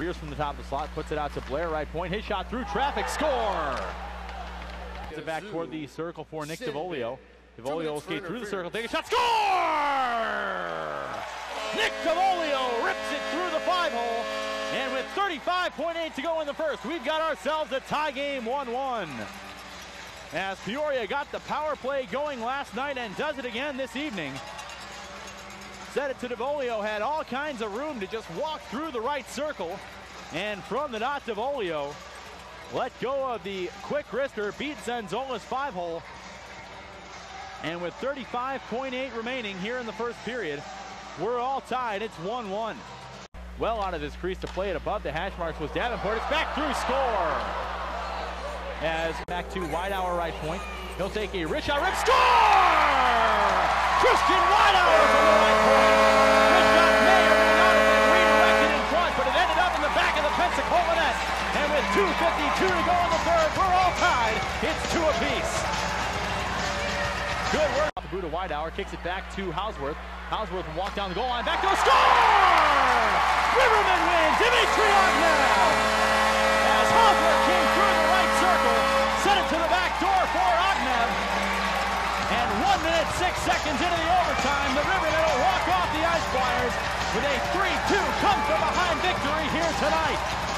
Rears from the top of the slot, puts it out to Blair, right point. His shot through traffic, score! Gets it back toward the circle for Nick DeVolio. DeVolio will skate through the circle, take a shot, score! Nick DeVolio rips it through the five hole. And with 35.8 to go in the first, we've got ourselves a tie game 1-1. As Peoria got the power play going last night and does it again this evening. Set it to DeVolio, had all kinds of room to just walk through the right circle. And from the dot, DeVolio let go of the quick wrister, beat Zenzola's five hole. And with 35.8 remaining here in the first period, we're all tied. It's 1-1. Well out of this crease to play it above the hash marks was Davenport. It's back through score. As back to Widehour right point. He'll take a wrist shot, rip score! Christian Widehour from the right point. Wrist shot may or may not have been redirected in front, but it ended up in the back of the Pensacola net. And with 2.52 to go in the third, we're all tied. It's two apiece. Good work. The Buda Widehour kicks it back to Hauswirth. Hauswirth will walk down the goal line, back to a score! Rivermen win, Dmitri Ognev! As Hauswirth came through the right circle, set it to the back door for Ognev. And one minute, six seconds into the overtime, the Rivermen will walk off the Ice Flyers with a 3-2 come from behind victory here tonight.